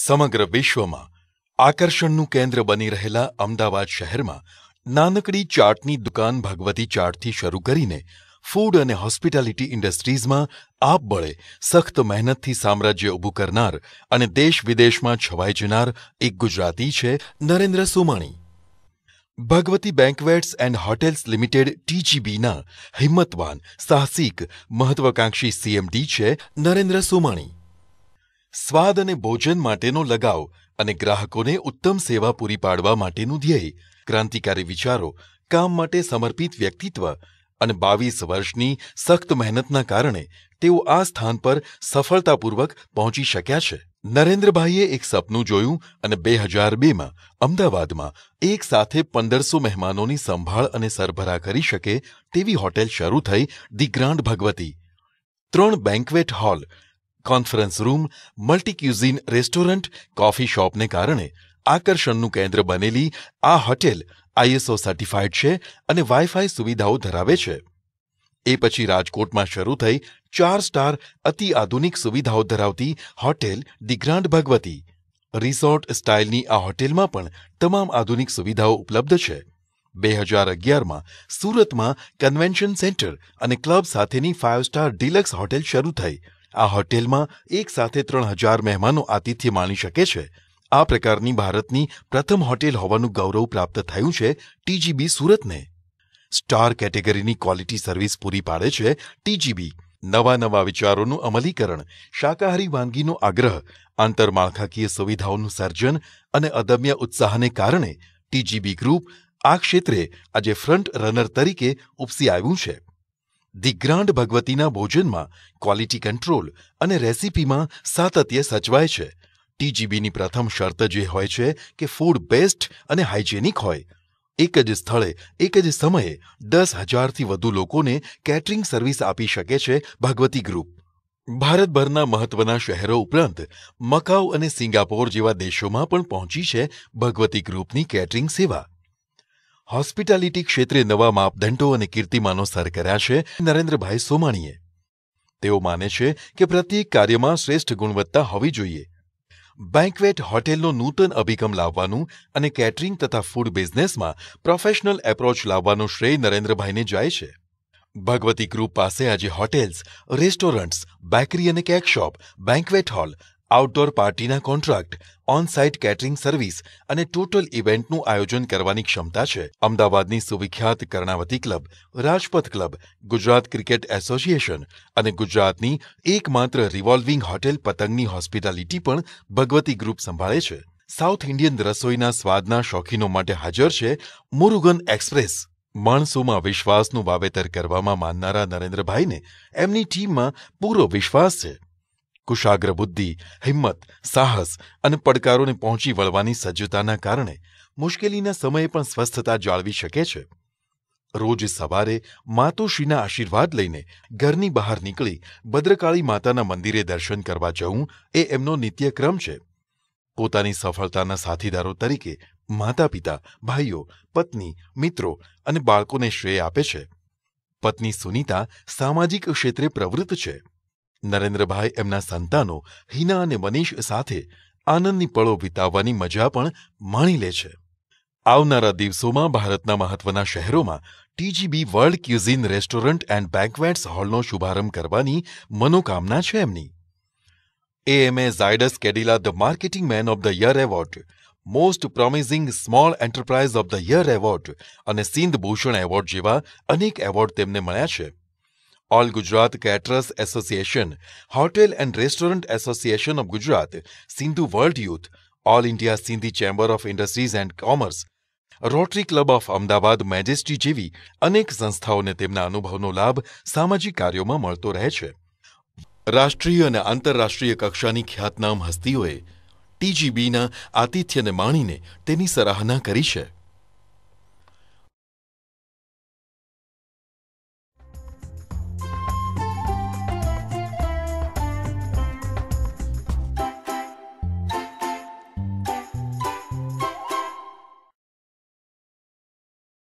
સમગ્ર વિશ્વમાં આકર્ષણનું કેન્દ્ર બની રહેલા અમદાવાદ શહેરમાં નાનકડી ચાટની દુકાન ભગવતી ચાટથી શરૂ કરીને ફૂડ અને હોસ્પિટાલિટી ઇન્ડસ્ટ્રીઝમાં આપબળે સખ્ત મહેનતથી સામ્રાજ્ય ઊભું કરનાર અને દેશ વિદેશમાં છવાઈ જનાર એક ગુજરાતી છે Narendra Somani. Bhagwati banquets and hotels limited ટીજીબીના હિંમતવાન, સાહસિક, મહત્વાકાંક્ષી સીએમડી છે નરેન્દ્ર સોમાણી. સ્વાદ અને ભોજન માટેનો લગાવ અને ગ્રાહકોને ઉત્તમ સેવા પૂરી પાડવા માટેનું ધ્યેય, ક્રાંતિકારી વિચારો, કામ માટે સમર્પિત વ્યક્તિત્વ અને બાવીસ વર્ષની સખ્ત મહેનતના કારણે તેઓ આ સ્થાન પર સફળતાપૂર્વક પહોંચી શક્યા છે. નરેન્દ્રભાઈએ એક સપનું જોયું અને બે હજાર બેમાં અમદાવાદમાં એક સાથે પંદરસો મહેમાનોની સંભાળ અને સરભરા કરી શકે તેવી હોટેલ શરૂ થઈ ધી ગ્રાન્ડ ભગવતી. ત્રણ banquet hall conference room multi cuisine restaurant coffee શોપને કારણે આકર્ષણનું કેન્દ્ર બનેલી આ હોટેલ આઈએસઓ સર્ટિફાઈડ છે અને વાઈફાઈ સુવિધાઓ ધરાવે છે. એ પછી રાજકોટમાં શરૂ થઈ ચાર સ્ટાર અતિ આધુનિક સુવિધાઓ ધરાવતી hotel the grand Bhagwati. Resort સ્ટાઇલની આ હોટેલમાં પણ તમામ આધુનિક સુવિધાઓ ઉપલબ્ધ છે. બે હજાર અગિયારમાં સુરતમાં કન્વેન્શન સેન્ટર અને ક્લબ સાથેની ફાઇવ સ્ટાર ડિલક્સ હોટેલ શરૂ થઈ. આ હોટેલમાં એક સાથે ત્રણ હજાર મહેમાનો આતિથ્ય માણી શકે છે. આ પ્રકારની ભારતની પ્રથમ હોટેલ હોવાનું ગૌરવ પ્રાપ્ત થયું છે ટીજીબી સુરતને. સ્ટાર કેટેગરીની ક્વોલિટી સર્વિસ પૂરી પાડે છે ટીજીબી. નવા નવા વિચારોનું અમલીકરણ, શાકાહારી વાનગીનો આગ્રહ, આંતરમાળખાકીય સુવિધાઓનું સર્જન અને અદમ્ય ઉત્સાહને કારણે ટીજીબી ગ્રુપ આ ક્ષેત્રે આજે ફ્રન્ટ રનર તરીકે ઉપસી આવ્યું છે. ધી ગ્રાન્ડ ભગવતીના ભોજનમાં ક્વોલિટી કંટ્રોલ અને રેસિપીમાં સાતત્ય સચવાય છે. ટીજીબીની પ્રથમ શરત જે હોય છે કે ફૂડ બેસ્ટ અને હાઇજેનિક હોય. એક જ સ્થળે, એક જ સમયે દસ હજારથી વધુ લોકોને કેટરિંગ સર્વિસ આપી શકે છે ભગવતી ગ્રુપ. ભારતભરના મહત્વના શહેરો ઉપરાંત મકાઉ અને સિંગાપોર જેવા દેશોમાં પણ પહોંચી છે ભગવતી ગ્રુપની કેટરિંગ સેવા. હોસ્પિટાલિટી ક્ષેત્રે નવા માપદંડો અને કીર્તિમાનો સર કર્યા છે નરેન્દ્રભાઈ સોમાણીએ. તેઓ માને છે કે પ્રત્યેક કાર્યમાં શ્રેષ્ઠ ગુણવત્તા હોવી જોઈએ. બેન્કવેટ હોટેલનો નૂતન અભિગમ લાવવાનું અને કેટરિંગ તથા ફૂડ બિઝનેસમાં પ્રોફેશનલ એપ્રોચ લાવવાનો શ્રેય નરેન્દ્રભાઈને જાય છે. ભગવતી ગ્રુપ પાસે આજે હોટેલ્સ, રેસ્ટોરન્ટ્સ, બેકરી અને cake shop, banquet hall outdoor પાર્ટીના contract on site catering service અને ટોટલ ઇવેન્ટનું આયોજન કરવાની ક્ષમતા છે. અમદાવાદની સુવિખ્યાત Karnavati club, Rajpath club, Gujarat cricket association અને ગુજરાતની એકમાત્ર રિવોલ્વિંગ હોટેલ પતંગની હોસ્પિટાલિટી પણ ભગવતી ગ્રુપ સંભાળે છે. સાઉથ ઇન્ડિયન રસોઈના સ્વાદના શોખીનો માટે હાજર છે મુરુગન એક્સપ્રેસ. માણસોમાં વિશ્વાસનું વાવેતર કરવામાં માનનારા નરેન્દ્રભાઈને એમની ટીમમાં પૂરો વિશ્વાસ છે. કુશાગ્ર બુદ્ધિ, હિંમત, સાહસ અને પડકારોને પહોંચી વળવાની સજ્જતાના કારણે મુશ્કેલીના સમયે પણ સ્વસ્થતા જાળવી શકે છે. રોજ સવારે માતોશ્રીના આશીર્વાદ લઈને ઘરની બહાર નીકળી ભદ્રકાળી માતાના મંદિરે દર્શન કરવા જવું એ એમનો નિત્યક્રમ છે. પોતાની સફળતાના સાથીદારો તરીકે માતા પિતા ભાઈઓ, પત્ની, મિત્રો અને બાળકોને શ્રેય આપે છે. પત્ની સુનીતા સામાજિક ક્ષેત્રે પ્રવૃત્ત છે. નરેન્દ્રભાઈ એમના સંતાનો હિના અને મનીષ સાથે આનંદની પળો વિતાવવાની મજા પણ માણી લે છે. આવનારા દિવસોમાં ભારતના મહત્વના શહેરોમાં TGB world cuisine restaurant and banquets હોલનો શુભારંભ કરવાની મનોકામના છે એમની. AMA Zydus Cadila the marketing man of the year award, most promising small enterprise of the year award અને સિંધ ભૂષણ એવોર્ડ જેવા અનેક એવોર્ડ તેમને મળ્યા છે. All Gujarat caterers association hotel and restaurant association of Gujarat Sindhu world youth all India Sindhi chamber of industries and commerce rotary club of Ahmedabad majesty જેવી અનેક સંસ્થાઓને તેમના અનુભવનો લાભ સામાજિક કાર્યોમાં મળતો રહે છે. રાષ્ટ્રીય અને આંતરરાષ્ટ્રીય કક્ષાની ખ્યાતનામ હસ્તીઓએ ટીજીબીના આતિથ્યને માણીને તેની સરાહના કરી છે.